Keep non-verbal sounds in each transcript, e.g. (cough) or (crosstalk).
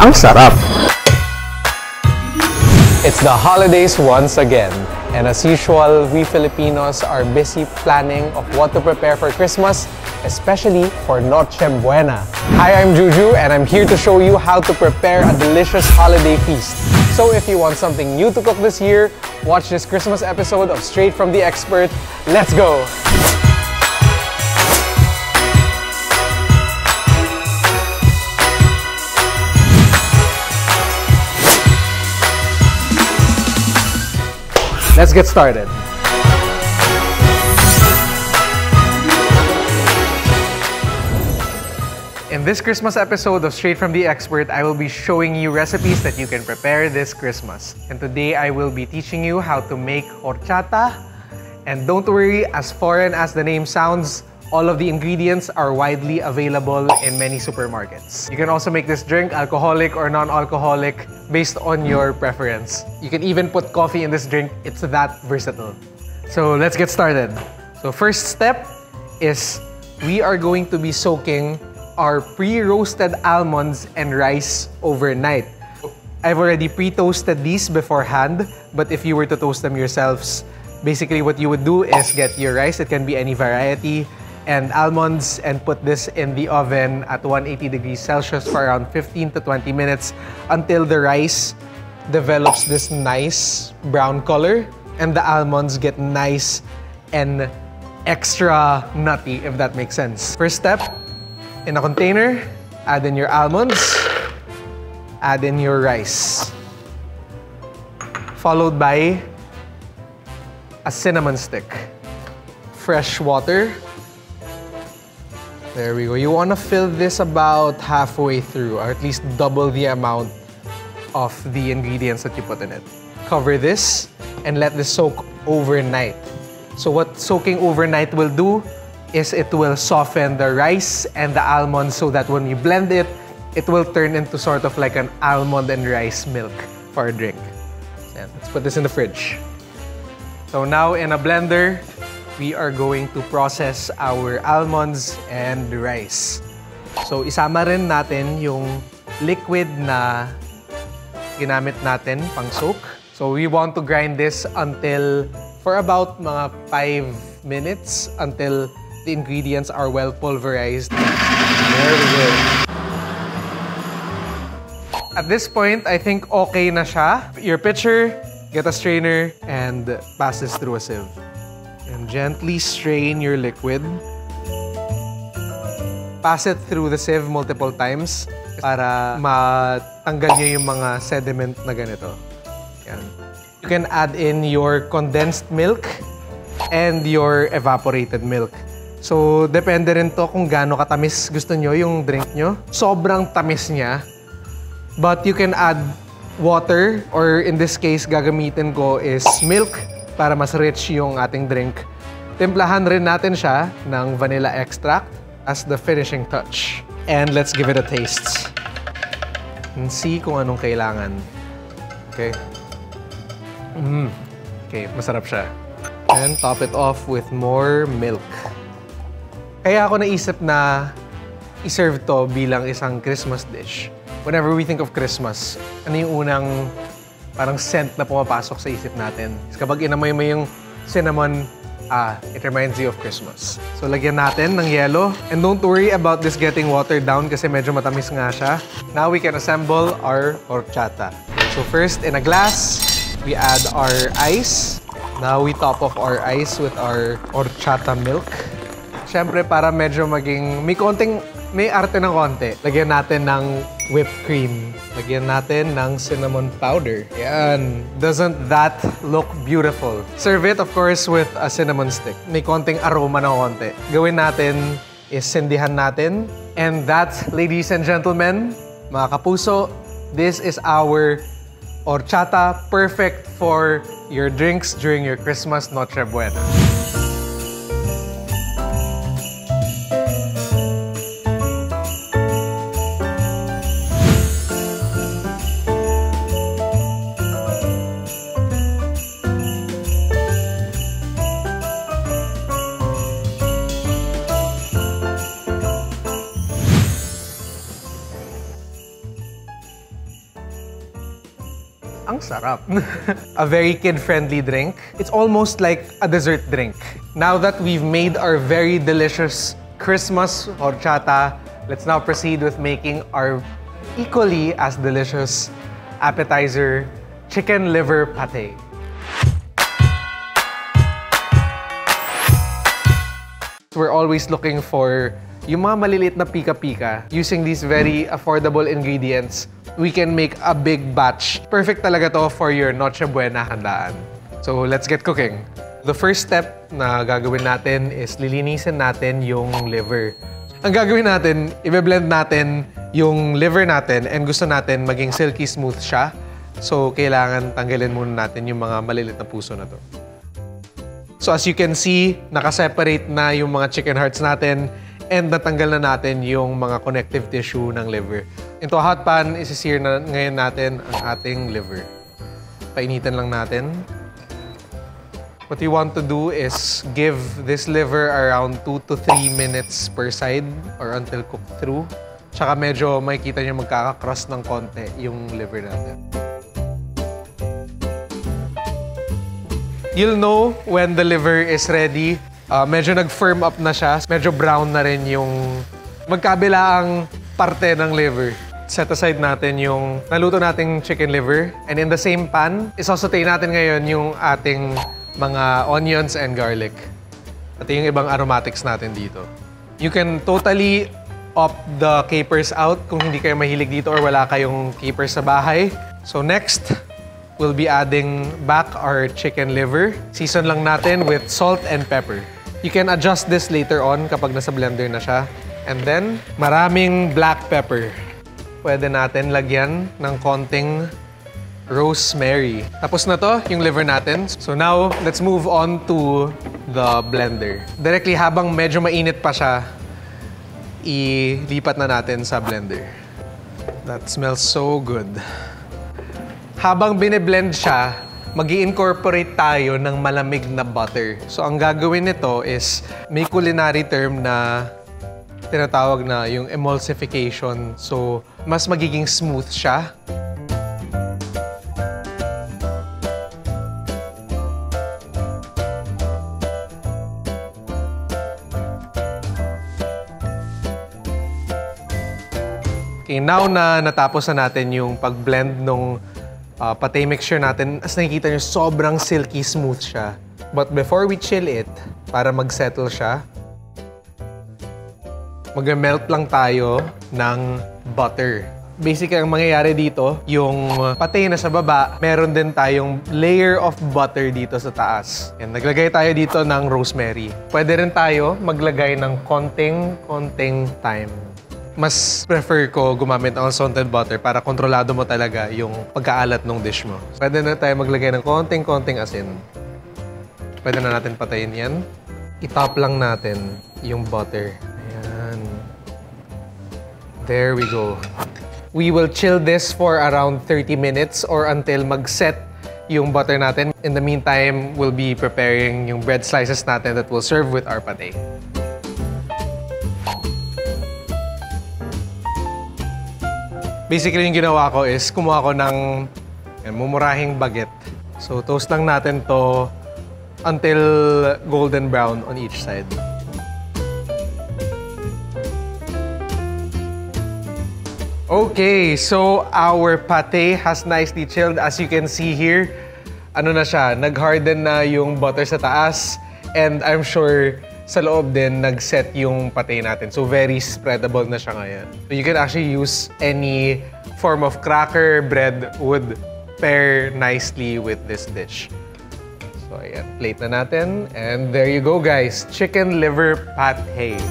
Ang sarap! It's the holidays once again. And as usual, we Filipinos are busy planning of what to prepare for Christmas, especially for Noche Buena. Hi, I'm Juju, and I'm here to show you how to prepare a delicious holiday feast. So if you want something new to cook this year, watch this Christmas episode of Straight from the Expert. Let's go! Let's get started. In this Christmas episode of Straight from the Expert, I will be showing you recipes that you can prepare this Christmas. And today I will be teaching you how to make horchata. And don't worry, as foreign as the name sounds, all of the ingredients are widely available in many supermarkets. You can also make this drink alcoholic or non-alcoholic based on your preference. You can even put coffee in this drink. It's that versatile. So let's get started. So first step is we are going to be soaking our pre-roasted almonds and rice overnight. I've already pre-toasted these beforehand, but if you were to toast them yourselves, basically what you would do is get your rice, it can be any variety, and almonds and put this in the oven at 180 degrees Celsius for around 15 to 20 minutes until the rice develops this nice brown color and the almonds get nice and extra nutty, if that makes sense. First step, in a container, add in your almonds, add in your rice. Followed by a cinnamon stick. Fresh water. There we go. You want to fill this about halfway through, or at least double the amount of the ingredients that you put in it. Cover this and let this soak overnight. So what soaking overnight will do is it will soften the rice and the almond so that when you blend it, it will turn into sort of like an almond and rice milk for a drink. So, let's put this in the fridge. So now in a blender, we are going to process our almonds and rice. So isama rin natin yung liquid na ginamit natin pang soak. So we want to grind this until for about mga 5 minutes until the ingredients are well pulverized. There we go. At this point, I think okay na siya. Your pitcher, get a strainer, and pass this through a sieve. And gently strain your liquid. Pass it through the sieve multiple times para matanggal niyo yung mga sediment na ganito. Yan. You can add in your condensed milk and your evaporated milk. So, depende rin to kung gaano katamis gusto nyo yung drink nyo. Sobrang tamis niya. But you can add water or in this case, gagamitin ko is milk para mas rich yung ating drink. Timplahan rin natin siya ng vanilla extract as the finishing touch. And let's give it a taste. And see kung anong kailangan. Okay. Mm. Okay, masarap siya. And top it off with more milk. Kaya ako naisip na iserve to bilang isang Christmas dish. Whenever we think of Christmas, ano yung unang parang scent na pumapasok sa isip natin? Kapag inamoy mo yung cinnamon, ah, it reminds you of Christmas. So, lagyan natin ng yellow. And don't worry about this getting watered down kasi medyo matamis nga siya. Now, we can assemble our horchata. So, first, in a glass, we add our ice. Now, we top off our ice with our horchata milk. Siyempre, para medyo maging, may konting, may arte ng konti. Lagyan natin ng whipped cream. Lagyan natin ng cinnamon powder. Yan. Doesn't that look beautiful? Serve it, of course, with a cinnamon stick. May konting aroma ng konti. Gawin natin is sindihan natin. And that, ladies and gentlemen, mga kapuso, this is our horchata perfect for your drinks during your Christmas Noche Buena. Ang sarap. (laughs) a very kid-friendly drink. It's almost like a dessert drink. Now that we've made our very delicious Christmas horchata, let's now proceed with making our equally as delicious appetizer, chicken liver pate. We're always looking for yung mga maliliit na pika-pika. Using these very affordable ingredients, we can make a big batch. Perfect talaga to for your Noche Buena handaan. So let's get cooking. The first step na gagawin natin is lilinisin natin yung liver. Ang gagawin natin, i-blend natin yung liver natin and gusto natin maging silky smooth siya. So, kailangan tanggalin muna natin yung mga maliliit na puso na to. So as you can see, nakaseparate na yung mga chicken hearts natin and natanggal na natin yung mga connective tissue ng liver. Into a hot pan, isi-sear na ngayon natin ang ating liver. Painitan lang natin. What you want to do is give this liver around 2 to 3 minutes per side or until cooked through. Tsaka medyo makikita nyo magkaka-cross ng konti yung liver natin. You'll know when the liver is ready. Uh, medyo nag-firm up na siya. Medyo brown na rin yung magkabilaang parte ng liver. Set aside natin yung naluto nating chicken liver. And in the same pan, isosotay natin ngayon yung ating mga onions and garlic. At yung ibang aromatics natin dito. You can totally opt the capers out kung hindi kayo mahilig dito or wala kayong capers sa bahay. So next, we'll be adding back our chicken liver. Season lang natin with salt and pepper. You can adjust this later on kapag nasa blender na siya. And then, maraming black pepper. Pwede natin lagyan ng konting rosemary. Tapos na to, yung liver natin. So now, let's move on to the blender. Directly habang medyo mainit pa siya, ilipat na natin sa blender. That smells so good habang bine-blend siya, mag incorporate tayo ng malamig na butter. So, ang gagawin nito is may culinary term na tinatawag na yung emulsification. So, mas magiging smooth siya. Okay, now na natapos na natin yung pag-blend nung uh, patay mixture natin, as nakikita nyo, sobrang silky smooth siya. But before we chill it, para mag-settle siya, mag-melt lang tayo ng butter. Basically, ang mangyayari dito, yung patay na sa baba, meron din tayong layer of butter dito sa taas. Yan, naglagay tayo dito ng rosemary. Pwede rin tayo maglagay ng konting-konting thyme mas prefer ko gumamit ng salted butter para kontrolado mo talaga yung pagkaalat ng dish mo. Pwede na tayo maglagay ng konting-konting asin. Pwede na natin patayin yan. I-top lang natin yung butter. Ayan. There we go. We will chill this for around 30 minutes or until mag-set yung butter natin. In the meantime, we'll be preparing yung bread slices natin that we'll serve with our pate. Basically, yung ginawa ko is kumuha ko ng yan, mumurahing baget. So, toast lang natin to until golden brown on each side. Okay, so our pate has nicely chilled. As you can see here, ano na siya, nag-harden na yung butter sa taas. And I'm sure sa loob din nag-set yung patay natin. So very spreadable na siya ngayon. So you can actually use any form of cracker, bread would pair nicely with this dish. So ayan, plate na natin. And there you go guys, chicken liver pate.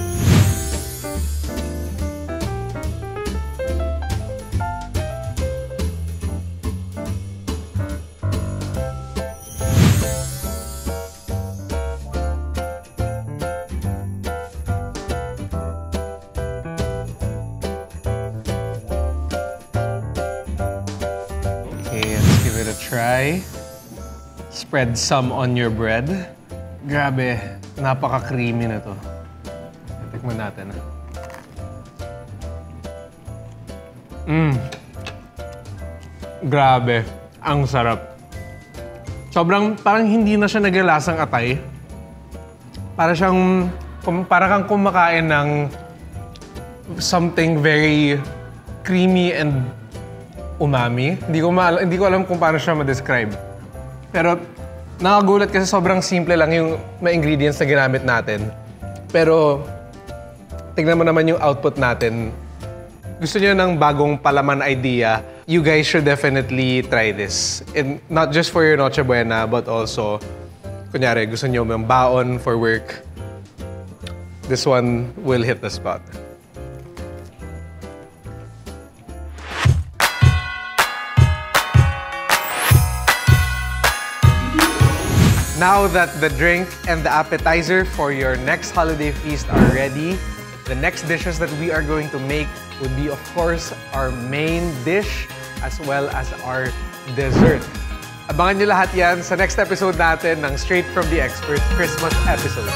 Try. Spread some on your bread. Grabe, napaka-creamy na to. Tikman natin. Mmm. Grabe. Ang sarap. Sobrang, parang hindi na siya naglalasang atay. Para siyang, para kang kumakain ng something very creamy and umami. Hindi ko, ma- hindi ko alam kung paano siya ma-describe. Pero nakagulat kasi sobrang simple lang yung mga ingredients na ginamit natin. Pero tignan mo naman yung output natin. Gusto niyo ng bagong palaman idea, you guys should definitely try this. And not just for your Noche Buena, but also, kunyari, gusto niyo ng baon for work. This one will hit the spot. Now that the drink and the appetizer for your next holiday feast are ready, the next dishes that we are going to make would be, of course, our main dish as well as our dessert. Abangan nyo lahat yan sa next episode natin ng Straight from the Expert Christmas episode.